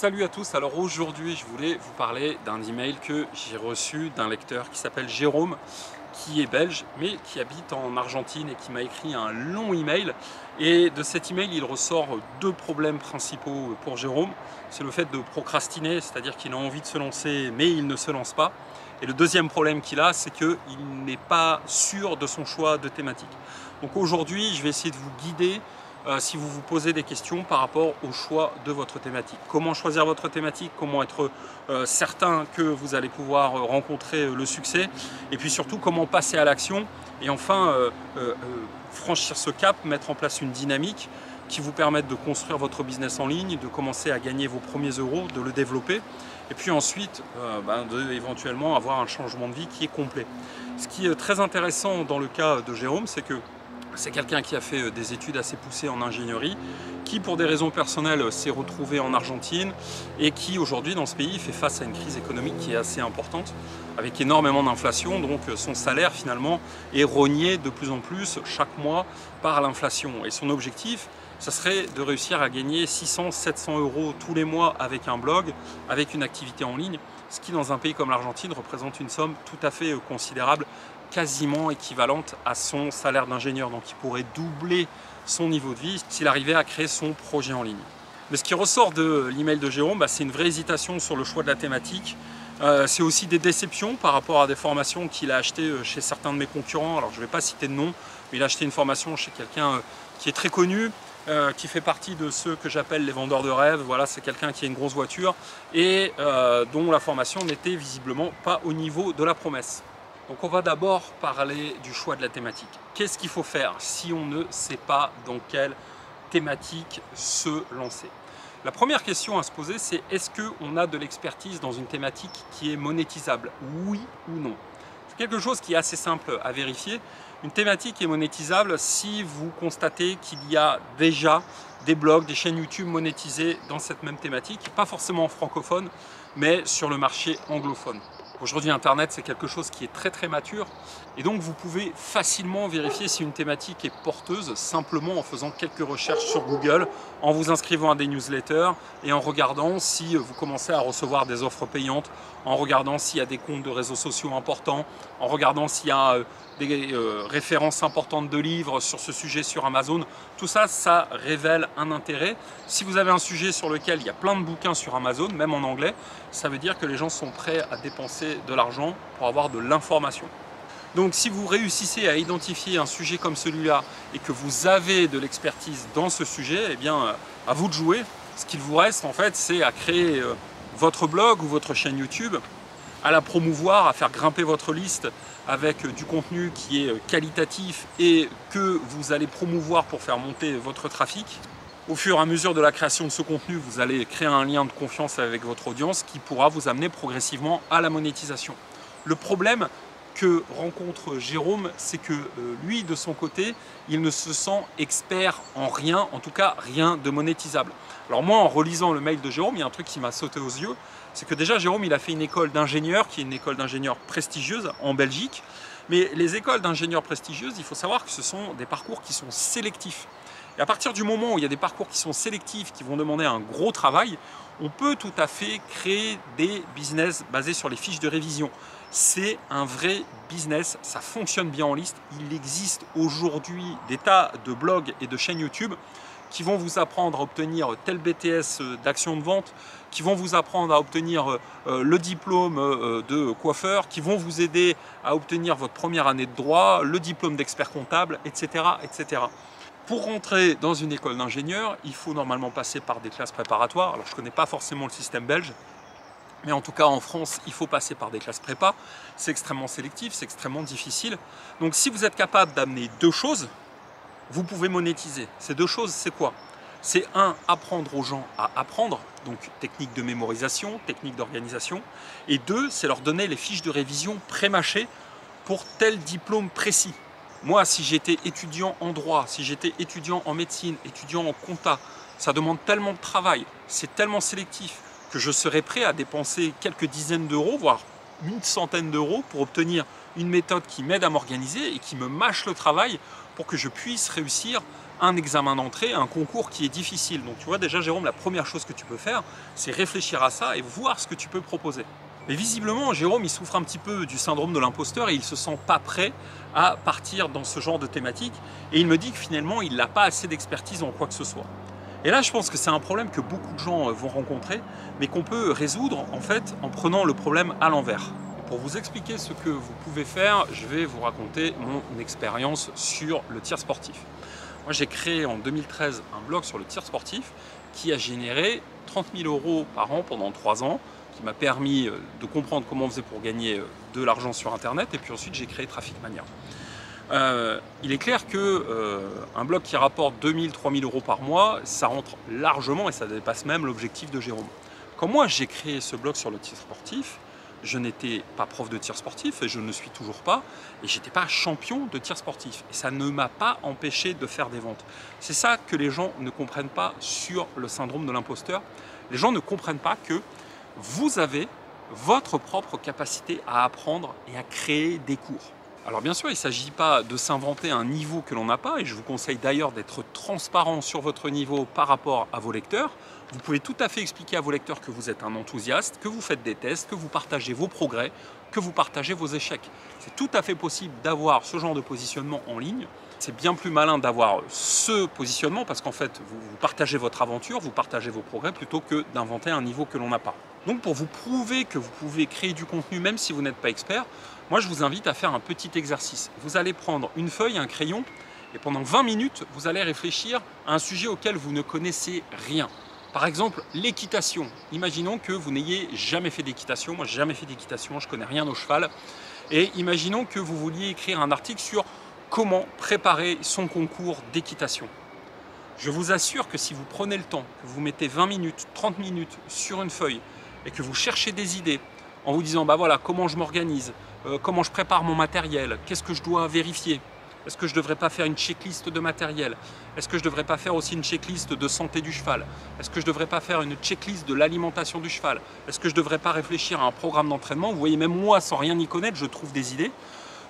Salut à tous, alors aujourd'hui je voulais vous parler d'un email que j'ai reçu d'un lecteur qui s'appelle Jérôme qui est belge mais qui habite en Argentine et qui m'a écrit un long email. Et de cet email il ressort deux problèmes principaux pour Jérôme. C'est le fait de procrastiner, c'est-à-dire qu'il a envie de se lancer mais il ne se lance pas. Et le deuxième problème qu'il a c'est qu'il n'est pas sûr de son choix de thématique. Donc aujourd'hui je vais essayer de vous guider euh, si vous vous posez des questions par rapport au choix de votre thématique. Comment choisir votre thématique, comment être euh, certain que vous allez pouvoir euh, rencontrer le succès, et puis surtout comment passer à l'action, et enfin franchir ce cap, mettre en place une dynamique qui vous permette de construire votre business en ligne, de commencer à gagner vos premiers euros, de le développer, et puis ensuite ben, de éventuellement avoir un changement de vie qui est complet. Ce qui est très intéressant dans le cas de Jérôme, c'est que c'est quelqu'un qui a fait euh, des études assez poussées en ingénierie, qui pour des raisons personnelles euh, s'est retrouvé en Argentine et qui aujourd'hui dans ce pays fait face à une crise économique qui est assez importante, avec énormément d'inflation, donc euh, son salaire finalement est rogné de plus en plus chaque mois par l'inflation. Et son objectif, ça serait de réussir à gagner 600-700 euros tous les mois avec un blog, avec une activité en ligne, ce qui dans un pays comme l'Argentine représente une somme tout à fait considérable quasiment équivalente à son salaire d'ingénieur. Donc il pourrait doubler son niveau de vie s'il arrivait à créer son projet en ligne. Mais ce qui ressort de l'email de Jérôme, bah, c'est une vraie hésitation sur le choix de la thématique. Euh, c'est aussi des déceptions par rapport à des formations qu'il a achetées euh, chez certains de mes concurrents. Alors je ne vais pas citer de nom, mais il a acheté une formation chez quelqu'un euh, qui est très connu, qui fait partie de ceux que j'appelle les vendeurs de rêves. Voilà, c'est quelqu'un qui a une grosse voiture et dont la formation n'était visiblement pas au niveau de la promesse. Donc on va d'abord parler du choix de la thématique. Qu'est-ce qu'il faut faire si on ne sait pas dans quelle thématique se lancer? La première question à se poser c'est est-ce qu'on a de l'expertise dans une thématique qui est monétisable? Oui ou non? Quelque chose qui est assez simple à vérifier. Une thématique est monétisable si vous constatez qu'il y a déjà des blogs, des chaînes YouTube monétisées dans cette même thématique, pas forcément francophone, mais sur le marché anglophone. Aujourd'hui, Internet, c'est quelque chose qui est très très mature et donc vous pouvez facilement vérifier si une thématique est porteuse simplement en faisant quelques recherches sur Google, en vous inscrivant à des newsletters et en regardant si vous commencez à recevoir des offres payantes, en regardant s'il y a des comptes de réseaux sociaux importants, en regardant s'il y a euh, des euh, références importantes de livres sur ce sujet sur Amazon. Tout ça, ça révèle un intérêt. Si vous avez un sujet sur lequel il y a plein de bouquins sur Amazon, même en anglais, ça veut dire que les gens sont prêts à dépenser de l'argent pour avoir de l'information. Donc si vous réussissez à identifier un sujet comme celui-là et que vous avez de l'expertise dans ce sujet, eh bien euh, à vous de jouer. Ce qu'il vous reste en fait, c'est à créer euh, votre blog ou votre chaîne YouTube, à la promouvoir, à faire grimper votre liste avec euh, du contenu qui est qualitatif et que vous allez promouvoir pour faire monter votre trafic. Au fur et à mesure de la création de ce contenu, vous allez créer un lien de confiance avec votre audience qui pourra vous amener progressivement à la monétisation. Le problème, que rencontre Jérôme, c'est que euh, lui, de son côté, il ne se sent expert en rien, en tout cas rien de monétisable. Alors moi, en relisant le mail de Jérôme, il y a un truc qui m'a sauté aux yeux, c'est que déjà Jérôme, il a fait une école d'ingénieur, qui est une école d'ingénieur prestigieuse en Belgique, mais les écoles d'ingénieurs prestigieuses, il faut savoir que ce sont des parcours qui sont sélectifs. Et à partir du moment où il y a des parcours qui sont sélectifs, qui vont demander un gros travail, on peut tout à fait créer des business basés sur les fiches de révision. C'est un vrai business, ça fonctionne bien en liste. Il existe aujourd'hui des tas de blogs et de chaînes YouTube qui vont vous apprendre à obtenir tel BTS d'action de vente, qui vont vous apprendre à obtenir euh, le diplôme euh, de coiffeur, qui vont vous aider à obtenir votre première année de droit, le diplôme d'expert comptable, etc., etc. Pour rentrer dans une école d'ingénieur, il faut normalement passer par des classes préparatoires. Alors je ne connais pas forcément le système belge, mais en tout cas en France, il faut passer par des classes prépa. C'est extrêmement sélectif, c'est extrêmement difficile. Donc si vous êtes capable d'amener deux choses, vous pouvez monétiser. Ces deux choses, c'est quoi? C'est un, apprendre aux gens à apprendre, donc technique de mémorisation, technique d'organisation. Et deux, c'est leur donner les fiches de révision pré-mâchées pour tel diplôme précis. Moi, si j'étais étudiant en droit, si j'étais étudiant en médecine, étudiant en compta, ça demande tellement de travail, c'est tellement sélectif que je serais prêt à dépenser quelques dizaines d'euros, voire une centaine d'euros pour obtenir une méthode qui m'aide à m'organiser et qui me mâche le travail pour que je puisse réussir un examen d'entrée, un concours qui est difficile. Donc tu vois déjà Jérôme, la première chose que tu peux faire, c'est réfléchir à ça et voir ce que tu peux proposer. Mais visiblement, Jérôme, il souffre un petit peu du syndrome de l'imposteur et il se sent pas prêt à partir dans ce genre de thématique. Et il me dit que finalement, il n'a pas assez d'expertise en quoi que ce soit. Et là, je pense que c'est un problème que beaucoup de gens vont rencontrer, mais qu'on peut résoudre en fait en prenant le problème à l'envers. Pour vous expliquer ce que vous pouvez faire, je vais vous raconter mon expérience sur le tir sportif. Moi, j'ai créé en 2013 un blog sur le tir sportif qui a généré 30 000 euros par an pendant 3 ans qui m'a permis euh, de comprendre comment on faisait pour gagner euh, de l'argent sur Internet. Et puis ensuite, j'ai créé Traffic Mania. Euh, il est clair que un blog qui rapporte 2000, 3000 euros par mois, ça rentre largement et ça dépasse même l'objectif de Jérôme. Quand moi j'ai créé ce blog sur le tir sportif, je n'étais pas prof de tir sportif et je ne suis toujours pas et j'étais pas champion de tir sportif et ça ne m'a pas empêché de faire des ventes. C'est ça que les gens ne comprennent pas sur le syndrome de l'imposteur. Les gens ne comprennent pas que vous avez votre propre capacité à apprendre et à créer des cours. Alors bien sûr, il ne s'agit pas de s'inventer un niveau que l'on n'a pas, et je vous conseille d'ailleurs d'être transparent sur votre niveau par rapport à vos lecteurs. Vous pouvez tout à fait expliquer à vos lecteurs que vous êtes un enthousiaste, que vous faites des tests, que vous partagez vos progrès, que vous partagez vos échecs. C'est tout à fait possible d'avoir ce genre de positionnement en ligne. C'est bien plus malin d'avoir ce positionnement parce qu'en fait, vous partagez votre aventure, vous partagez vos progrès plutôt que d'inventer un niveau que l'on n'a pas. Donc pour vous prouver que vous pouvez créer du contenu même si vous n'êtes pas expert, moi je vous invite à faire un petit exercice. Vous allez prendre une feuille, un crayon, et pendant 20 minutes, vous allez réfléchir à un sujet auquel vous ne connaissez rien. Par exemple, l'équitation. Imaginons que vous n'ayez jamais fait d'équitation. Moi, n'ai jamais fait d'équitation, je connais rien au cheval. Et imaginons que vous vouliez écrire un article sur comment préparer son concours d'équitation. Je vous assure que si vous prenez le temps, que vous mettez 20 minutes, 30 minutes sur une feuille, et que vous cherchez des idées en vous disant bah voilà comment je m'organise, euh, comment je prépare mon matériel, qu'est-ce que je dois vérifier, est-ce que je ne devrais pas faire une checklist de matériel? Est-ce que je ne devrais pas faire aussi une checklist de santé du cheval? Est-ce que je ne devrais pas faire une checklist de l'alimentation du cheval? Est-ce que je ne devrais pas réfléchir à un programme d'entraînement? Vous voyez, même moi, sans rien y connaître, je trouve des idées.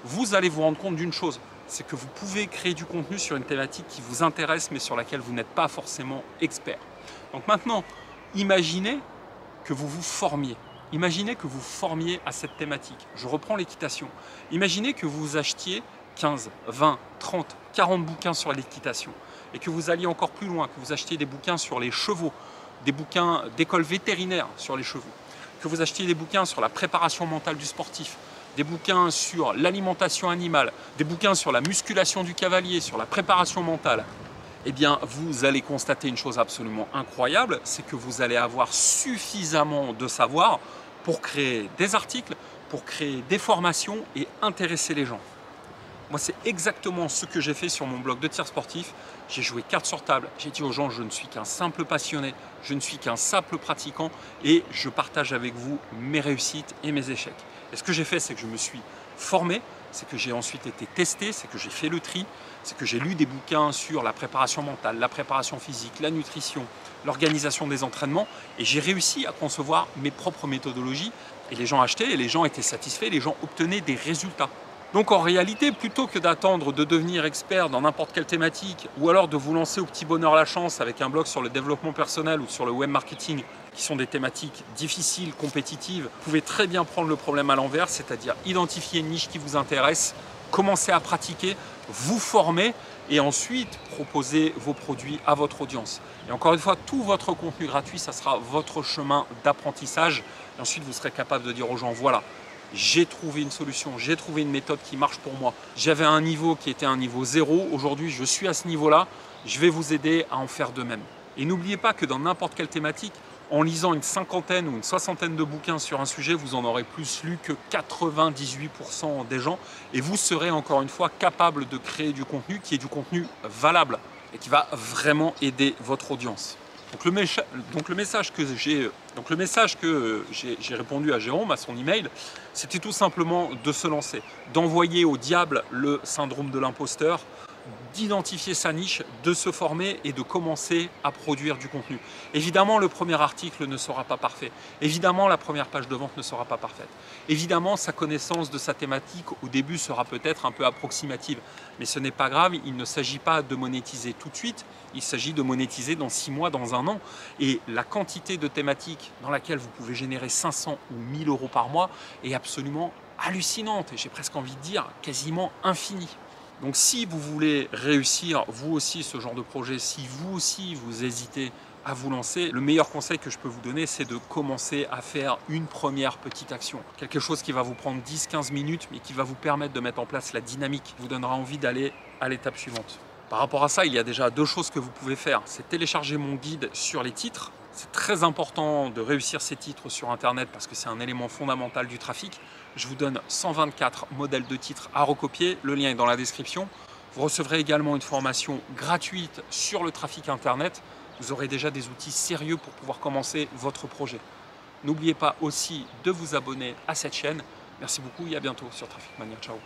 Vous allez vous rendre compte d'une chose, c'est que vous pouvez créer du contenu sur une thématique qui vous intéresse, mais sur laquelle vous n'êtes pas forcément expert. Donc maintenant, imaginez que vous vous formiez. Imaginez que vous formiez à cette thématique. Je reprends l'équitation. Imaginez que vous achetiez 15, 20, 30, 40 bouquins sur l'équitation et que vous alliez encore plus loin, que vous achetiez des bouquins sur les chevaux, des bouquins d'école vétérinaire sur les chevaux, que vous achetiez des bouquins sur la préparation mentale du sportif, des bouquins sur l'alimentation animale, des bouquins sur la musculation du cavalier, sur la préparation mentale, eh bien vous allez constater une chose absolument incroyable, c'est que vous allez avoir suffisamment de savoir pour créer des articles, pour créer des formations et intéresser les gens. Moi, c'est exactement ce que j'ai fait sur mon blog de tir sportif. J'ai joué carte sur table. J'ai dit aux gens, je ne suis qu'un simple passionné, je ne suis qu'un simple pratiquant et je partage avec vous mes réussites et mes échecs. Et ce que j'ai fait, c'est que je me suis formé, c'est que j'ai ensuite été testé, c'est que j'ai fait le tri, c'est que j'ai lu des bouquins sur la préparation mentale, la préparation physique, la nutrition, l'organisation des entraînements, et j'ai réussi à concevoir mes propres méthodologies, et les gens achetaient, et les gens étaient satisfaits, les gens obtenaient des résultats. Donc en réalité, plutôt que d'attendre de devenir expert dans n'importe quelle thématique, ou alors de vous lancer au petit bonheur la chance avec un blog sur le développement personnel ou sur le web marketing, qui sont des thématiques difficiles, compétitives, vous pouvez très bien prendre le problème à l'envers, c'est-à-dire identifier une niche qui vous intéresse, commencer à pratiquer, vous former et ensuite proposer vos produits à votre audience. Et encore une fois, tout votre contenu gratuit, ça sera votre chemin d'apprentissage. Et ensuite, vous serez capable de dire aux gens, voilà, j'ai trouvé une solution, j'ai trouvé une méthode qui marche pour moi. J'avais un niveau qui était un niveau zéro, aujourd'hui je suis à ce niveau-là, je vais vous aider à en faire de même. Et n'oubliez pas que dans n'importe quelle thématique, en lisant une cinquantaine ou une soixantaine de bouquins sur un sujet, vous en aurez plus lu que 98% des gens et vous serez encore une fois capable de créer du contenu qui est du contenu valable et qui va vraiment aider votre audience. Donc le, message que j'ai donc le message que j'ai répondu à Jérôme, à son email, c'était tout simplement de se lancer, d'envoyer au diable le syndrome de l'imposteur, d'identifier sa niche, de se former et de commencer à produire du contenu. Évidemment, le premier article ne sera pas parfait. Évidemment, la première page de vente ne sera pas parfaite. Évidemment, sa connaissance de sa thématique au début sera peut-être un peu approximative. Mais ce n'est pas grave, il ne s'agit pas de monétiser tout de suite, il s'agit de monétiser dans six mois, dans un an. Et la quantité de thématiques dans laquelle vous pouvez générer 500 ou 1000 euros par mois est absolument hallucinante et j'ai presque envie de dire quasiment infinie. Donc si vous voulez réussir vous aussi ce genre de projet, si vous aussi vous hésitez à vous lancer, le meilleur conseil que je peux vous donner, c'est de commencer à faire une première petite action. Quelque chose qui va vous prendre 10-15 minutes, mais qui va vous permettre de mettre en place la dynamique, vous donnera envie d'aller à l'étape suivante. Par rapport à ça, il y a déjà deux choses que vous pouvez faire. C'est télécharger mon guide sur les titres. C'est très important de réussir ces titres sur Internet parce que c'est un élément fondamental du trafic. Je vous donne 124 modèles de titres à recopier. Le lien est dans la description. Vous recevrez également une formation gratuite sur le trafic Internet. Vous aurez déjà des outils sérieux pour pouvoir commencer votre projet. N'oubliez pas aussi de vous abonner à cette chaîne. Merci beaucoup et à bientôt sur Traffic Mania. Ciao